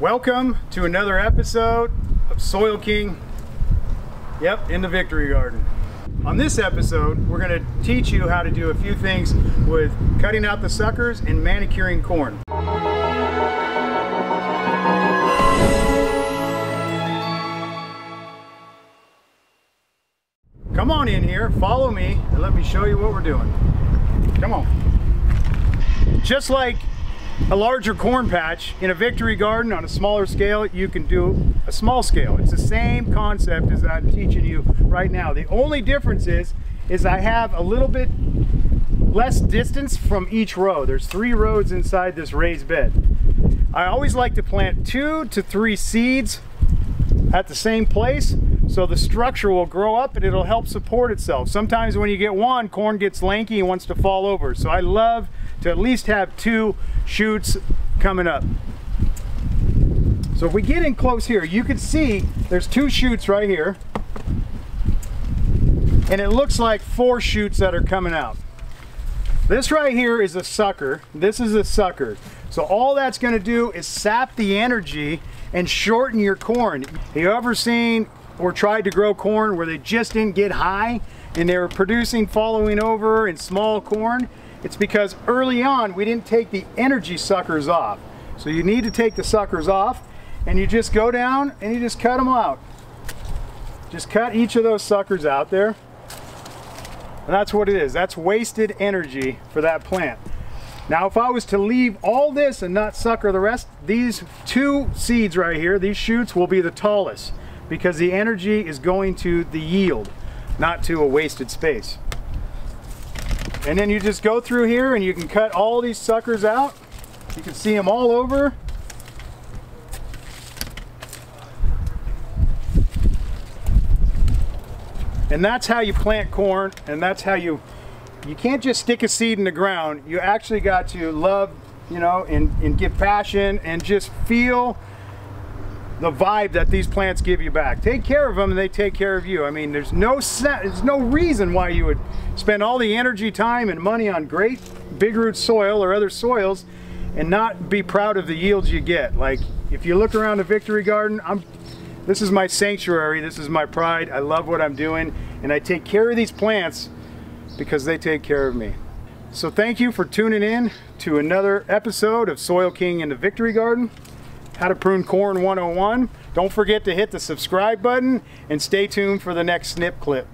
Welcome to another episode of Soil King, yep, in the Victory Garden. On this episode, we're going to teach you how to do a few things with cutting out the suckers and manicuring corn. Come on in here, follow me, and let me show you what we're doing. Come on. Just like a larger corn patch in a victory garden on a smaller scale, you can do a small scale. It's the same concept as I'm teaching you right now. The only difference is, is I have a little bit less distance from each row. There's three rows inside this raised bed. I always like to plant two to three seeds at the same place so the structure will grow up and it'll help support itself. Sometimes when you get one, corn gets lanky and wants to fall over. So I love to at least have two shoots coming up. So if we get in close here, you can see there's two shoots right here. And it looks like four shoots that are coming out. This right here is a sucker. This is a sucker. So all that's gonna do is sap the energy and shorten your corn. Have you ever seen or tried to grow corn where they just didn't get high and they were producing following over in small corn? It's because early on we didn't take the energy suckers off. So you need to take the suckers off and you just go down and you just cut them out. Just cut each of those suckers out there. And that's what it is. That's wasted energy for that plant. Now if I was to leave all this and not sucker the rest, these two seeds right here, these shoots will be the tallest because the energy is going to the yield, not to a wasted space. And then you just go through here and you can cut all these suckers out. You can see them all over. And that's how you plant corn and that's how you you can't just stick a seed in the ground. You actually got to love, you know, and, and give passion and just feel the vibe that these plants give you back. Take care of them and they take care of you. I mean, there's no there's no reason why you would spend all the energy, time, and money on great big root soil or other soils and not be proud of the yields you get. Like, if you look around the Victory Garden, I'm, this is my sanctuary, this is my pride. I love what I'm doing and I take care of these plants because they take care of me. So thank you for tuning in to another episode of Soil King in the Victory Garden. How to Prune Corn 101. Don't forget to hit the subscribe button and stay tuned for the next snip clip.